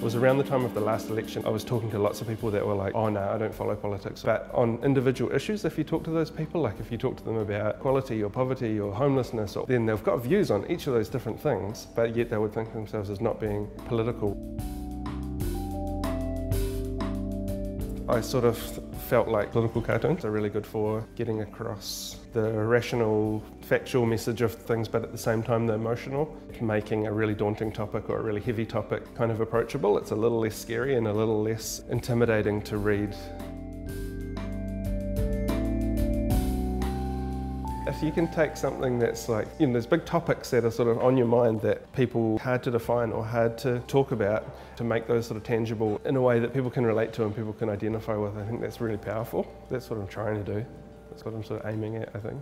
was around the time of the last election. I was talking to lots of people that were like, oh no, I don't follow politics. But on individual issues, if you talk to those people, like if you talk to them about equality or poverty or homelessness, or, then they've got views on each of those different things, but yet they would think themselves as not being political. I sort of felt like political cartoons are really good for getting across the rational, factual message of things, but at the same time the emotional, making a really daunting topic or a really heavy topic kind of approachable. It's a little less scary and a little less intimidating to read. If you can take something that's like, you know, there's big topics that are sort of on your mind that people hard to define or hard to talk about, to make those sort of tangible in a way that people can relate to and people can identify with, I think that's really powerful. That's what I'm trying to do. That's what I'm sort of aiming at, I think.